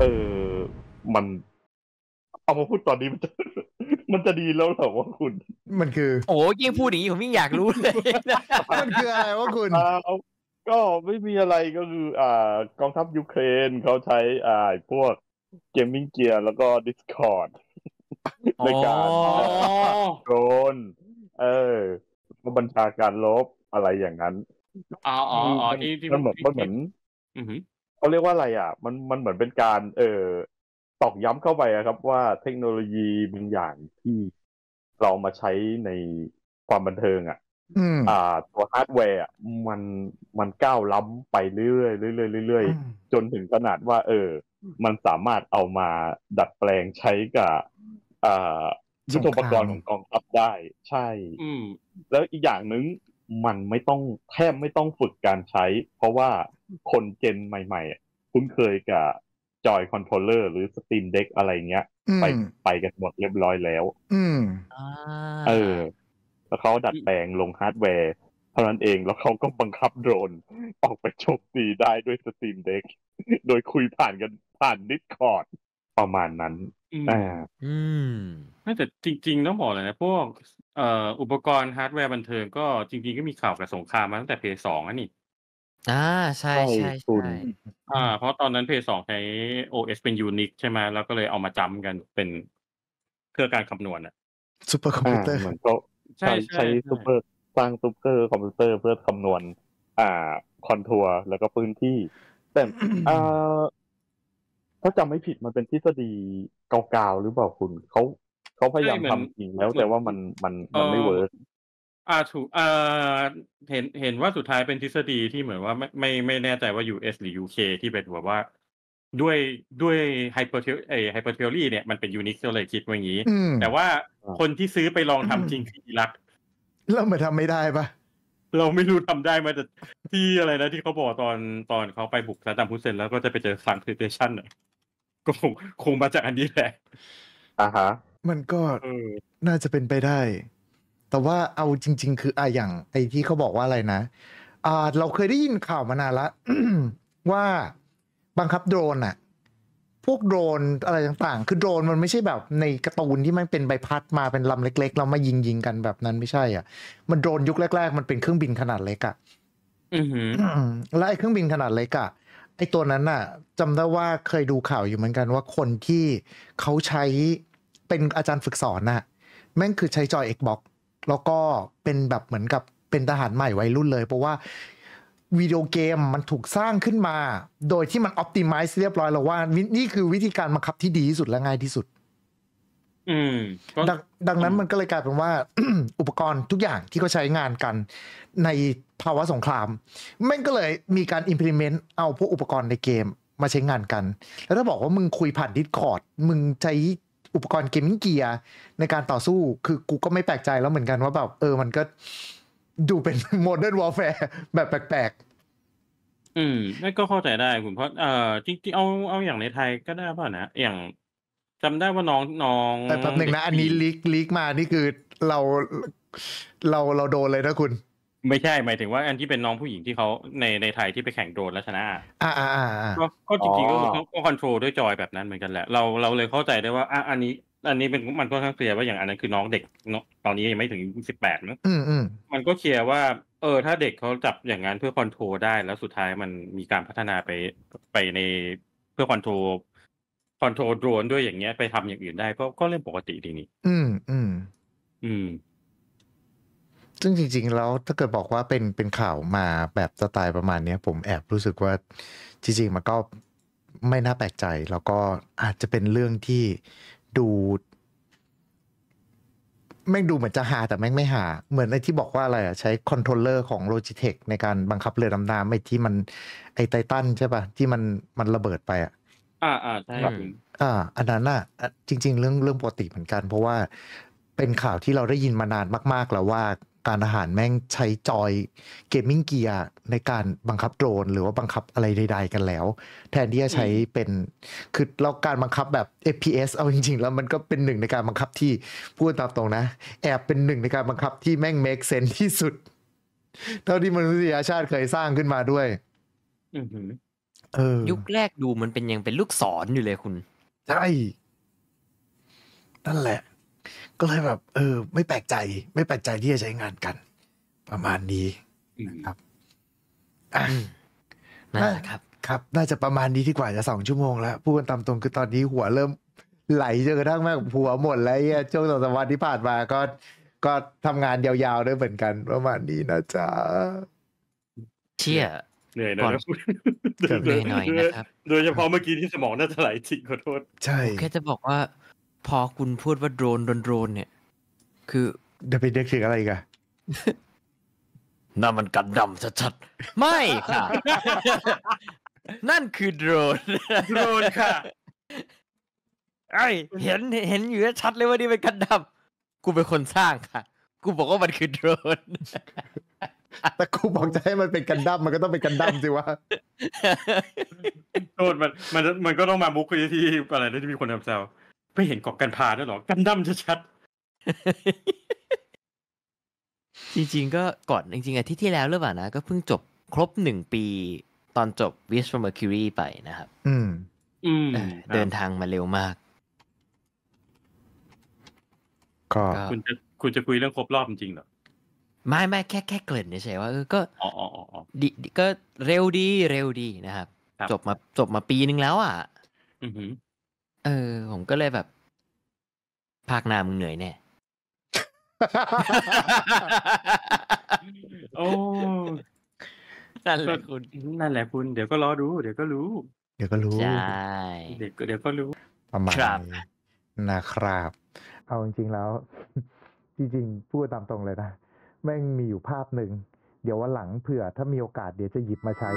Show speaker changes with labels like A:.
A: เออมัน เอามาพูดตอนนี้มันจะมันจะดีแล้วเหรอว่าคุณ
B: มันคือ
C: โอ้ยิ่งพูดอย่างนี้ผมยิ่งอยากรู้เลย
B: มันคืออะไรวะคุณ
A: อ่าเอาก็ไม่มีอะไรก็คือ อ่ากองทัพยูเครนเขาใช้อ่าพวกเกมมิ่งเกียร์แล้วก็ Discord ในการ
C: อ๋อ
A: โดรนเออบัญชาการลบอะไรอย่างนั้น
D: อ๋ออ๋ออ๋อที่ที่
A: มันเหมือนมันเหมือน
D: อือหือ
A: เขาเรียกว่าอะไรอะ มันมันเหมือนเป็นการ เออตอกย้ำเข้าไปอะครับ ว่าเทคโนโลยีบางอย่างที่เรามาใช้ในความบันเทิงอะ
B: อืม
A: อ่า ตัวฮาร์ดแวร์อะมันมันก้าวล้ำไปเรื่อยๆเรื่อยๆเรื่อยๆจนถึงขนาดว่า เออ มันสามารถเอามาดัดแปลงใช้กับอ่ายุทโธปกรณ์ของกองทัพได้ ใช่
D: อืม
A: แล้วอีกอย่างหนึ่ง มันไม่ต้องแทบไม่ต้องฝึกการใช้ เพราะว่าคนเจนใหม่ๆอะคุ้นเคยกับจอย controller หรือ Steam Deck อะไรเงี้ย
B: อืม
A: ไปไปกันหมดเรียบร้อยแล้ว
B: อืม
C: อ่า
A: เออ แล้วเขาดัดแปลงลงฮาร์ดแวร์เท่านั้นเองแล้วเขาก็บังคับโดรน ออกไปโจมตีได้ด้วย Steam Deck โดยคุยผ่านกันผ่าน Discordประมาณนั้น
D: อืม
A: อ่า
C: อืม
D: ไม่แต่จริง ๆ ต้องบอกเลยนะ พวก เอ่อ อุปกรณ์ฮาร์ดแวร์บันเทิงก็จริง ๆ ก็มีข่าวกับสงครามมาตั้งแต่เพลย์สองอะนี่
C: อ่าใช่
A: ใช่
C: ใช่
A: คุณ
C: ใช่
D: อ่า เพราะตอนนั้นเพลย์สองใช้ OS เป็น Unix ใช่ไหมแล้วก็เลยเอามาทำกันเป็นเครื่องการคำนวณอะ
B: ซูเปอร์คอมพิวเตอร์
A: เหมือนเขา
D: ใช่
A: ใช้
D: ใช่
A: ใช้
D: ใช่
A: ซูเปอร์สร้างซูเปอร์คอมพิวเตอร์เพื่อคำนวณ อ่า contour แล้วก็พื้นที่ แต่อ่าถ้าจำไม่ผิดมันเป็นทฤษฎีเก่าๆหรือเปล่าคุณเขา เขาพยายามทำจริงแล้วแต่ว่ามันมันมันไม่เวิร์ก
D: อ่าถูกอ่าเห็นเห็นว่าสุดท้ายเป็นทฤษฎีที่เหมือนว่าไม่ไม่ไม่แน่ใจว่า US หรือ UK ที่เป็นแบบว่าด้วยด้วยไฮเปอร์เทไอไฮเปอร์เทอรี่เนี่ยมันเป็นยูนิคก็เลยคิดว่าอย่างนี้
B: อืม
D: แต่ว่าคนที่ซื้อไปลองทำจริงคืออิรัก
B: แล้วมันทำไม่ได้ปะ
D: เราไม่รู้ทำได้ไหมาแต่ที่อะไรนะที่เขาบอกตอนตอนเขาไปบุกซาดัมฮุสเซนแล้วก็จะไปเจอซังคริเตชันอะก็คงคงมาจากอันนี้แหละ
A: อ่าฮะ
B: มันก็
D: เออ
B: น่าจะเป็นไปได้ แต่ว่าเอาจริง ๆ คืออะอย่างไอ้ที่เขาบอกว่าอะไรนะอ่าเราเคยได้ยินข่าวมานานละว่าบังคับโดรนอะพวกโดรนอะไรต่างๆ คือโดรนมันไม่ใช่แบบในการ์ตูนที่มันเป็นใบพัดมาเป็นลำเล็กๆแล้วมายิงยิงๆกันแบบนั้นไม่ใช่อะ มันโดรนยุคแรก ๆ มันเป็นเครื่องบินขนาดเล็กอะ
D: อือหือ
B: แล้วไอ้เครื่องบินขนาดเล็กอะไอ้ตัวนั้นน่ะจำได้ว่าเคยดูข่าวอยู่เหมือนกันว่าคนที่เขาใช้ เป็นอาจารย์ฝึกสอนน่ะแม่งคือใช้จอย Xbox แล้วก็เป็นแบบเหมือนกับเป็นทหารใหม่วัยรุ่นเลย เพราะว่าวิดีโอเกมมันถูกสร้างขึ้นมา โดยที่มันอ p ติ i z e เรียบร้อยแล้วว่าวินี่คือวิธีการบังคับที่ดีที่สุดและง่ายที่สุด
D: อืมก็
B: ดังดังนั้นมันก็เลยกลายเป็นว่า อุปกรณ์ทุกอย่างที่เขาใช้งานกันในภาวะสงครามแม่งก็เลยมีการ implement เอาพวกอุปกรณ์ในเกมมาใช้งานกัน แล้วถ้าบอกว่ามึงคุยผ่าน Discord มึงใช้ อุปกรณ์เกมมิ่งเกียร์ในการต่อสู้ คือกูก็ไม่แปลกใจแล้วเหมือนกันว่าแบบเออมันก็ดูเป็น modern warfare แบบแปลก
D: อืมนั่นก็เข้าใจได้คุณเพราะเอ่อจริงๆเอาเอาอย่างในไทยก็ได้ป่ะนะ อย่างจำได้ว่าน้องน้อง
B: ๆแต่แป๊บหนึ่งนะ อันนี้ลีกลีกมานี่คือเราเราเราโดนเลยนะคุณ
D: ไม่ใช่หมายถึงว่าอันที่เป็นน้องผู้หญิงที่เขาในในไทยที่ไปแข่งโดรนแล้วชนะ
B: อ่าอ่าอ่าอ่า
D: ก็ก็จริงๆก็
A: อ๋อ
D: ก็ก็ control ด้วยจอยแบบนั้นเหมือนกันแหละเราเราเลยเข้าใจได้ว่าอะอันนี้ อันนี้เป็นมันก็ค่อนข้าง clear ว่าอย่างอันนั้นคือน้องเด็กเนาะตอนนี้ยังไม่ถึงสิบแปดมั้ง
B: อืมอืม
D: มันก็ clear ว่า เออ ถ้าเด็กเขาจับอย่างนั้นเพื่อ control ได้แล้วสุดท้ายมันมีการพัฒนาไปไปในเพื่อ control control โดรนด้วยอย่างเงี้ยไปทำอย่างอื่นได้ก็ก็เรื่องปกติดีนี่
B: อืมอืม
D: อืม
B: ซึ่งจริง ๆ แล้วถ้าเกิดบอกว่าเป็นเป็นข่าวมาแบบสไตล์ประมาณเนี้ยผมแอบรู้สึกว่าจริง ๆ มันก็ไม่น่าแปลกใจ แล้วก็อาจจะเป็นเรื่องที่ดูแม่งดูเหมือนจะหาแต่แม่งไม่หา เหมือนไอ้ที่บอกว่าอะไรอะใช้ controller ของ Logitech ในการบังคับเรือดำน้ำไอ้ที่มันไอ้ไททันใช่ปะที่มันมันระเบิดไปอะ
D: อ่าอ่าใช่
C: ครับ
D: คุณ
B: อ่า อันนั้นน่ะอะจริง ๆ เรื่องเรื่องปกติเหมือนกัน เพราะว่าเป็นข่าวที่เราได้ยินมานานมาก ๆ แล้วว่า การทหารแม่งใช้จอยเกมมิ่งเกียร์ในการบังคับโดรน หรือว่าบังคับอะไรใด ๆ กันแล้ว แทนที่จะใช้เป็น คือแล้วการบังคับแบบ FPS เอาจริง ๆ แล้วมันก็เป็นหนึ่งในการบังคับที่พูดตามตรงนะ แอบเป็นหนึ่งในการบังคับที่แม่ง make sense ที่สุด เท่าที่มนุษยชาติเคยสร้างขึ้นมาด้วย
D: อือหือ
B: เออ
C: ยุคแรกดูมันเป็นยังเป็นลูกศรอยู่เลยคุณ
B: ใช่นั่นแหละ ก็เลยแบบ เออ ไม่แปลกใจ ไม่แปลกใจที่จะใช้งานกัน ประมาณนี้
D: อืม
B: ครับอะ
C: อืมนั่นแหละครับ
B: ครับ น่าจะประมาณนี้ที่กว่าจะสองชั่วโมงแล้วพูดกันตามตรงคือตอนนี้หัวเริ่มไหลจนกระทั่งแม่งหัวหมดแล้วไอ้เหี้ยช่วงสองสามวันที่ผ่านมาก็ก็ทำงานยาวๆด้วยเหมือนกัน ประมาณนี้นะจ๊ะ
C: เชี่ย
D: เหนื่อยนะ
C: ก่อน
D: นะพูด
C: เหนื่อยหน่อยนะครับ
D: โดยเฉพาะเมื่อกี้ที่สมองน่าจะไหลจริงขอโทษ
B: ใช่
C: ผมแค่จะบอกว่า พอคุณพูดว่าโดรนโดรนโดรนเนี่ย คือ
B: เดี๋ยวไปนึกถึงอะไรอีกัน
C: นั่นมันกันดำชัดๆ ไม่ค่ะ นั่นคือโดรน
D: โดรนค่ะ
C: ไอ้ยเห็นเห็นอยู่ชัดเลยว่านี่เป็นกันดำกูเป็นคนสร้างค่ะ กูบอกว่ามันคือโดรน
B: แต่กูบอกจะให้มันเป็นกันดั้มมันก็ต้องเป็นกันดั้มสิวะ
D: โทษมันมันมันก็ต้องมามุกที่อะไรนะที่มีคนทำแซว ไม่เห็นเกาะกันพาด้วยเหรอ กันดั้มชัด
C: จริงๆ ก็ก่อนจริงๆอาทิตย์ที่แล้วหรือเปล่านะ ก็เพิ่งจบครบหนึ่งปีตอนจบ Wish from Mercury ไปนะครับ
B: อืม
D: ๆอืม
C: เออเดินทางมาเร็วมาก
B: ก็
C: ก็
D: คุณจะคุณจะคุยเรื่องครบรอบจริงๆเหรอ
C: ไม่ไม่แค่แค่เกริ่นเฉยๆว่าเออก็
D: อ๋ออ๋ออ๋ออ๋อ
C: ดีดีก็เร็วดีเร็วดีนะครับ
D: ครับ
C: จบมาจบมาปีนึงแล้วอะ
D: อือหือ
C: เออ ผมก็เลยแบบ ภาคหน้ามึงเหนื่อยแน่
D: โอ้
C: นั่นแหละคุณ
D: นั่นแหละคุณ เดี๋ยวก็รอดู เดี๋ยวก็รู้
B: เดี๋ยวก็รู้
C: ใช่
D: เดี๋ยวก็เดี๋ยวก็รู้
B: ประมาณ
C: ครับ
B: นี้นะครับ เอาจริงๆแล้ว จริงๆ พูดตามตรงเลยนะ แม่งมีอยู่ภาพหนึ่ง เดี๋ยววันหลังเผื่อถ้ามีโอกาสเดี๋ยวจะหยิบมาใช้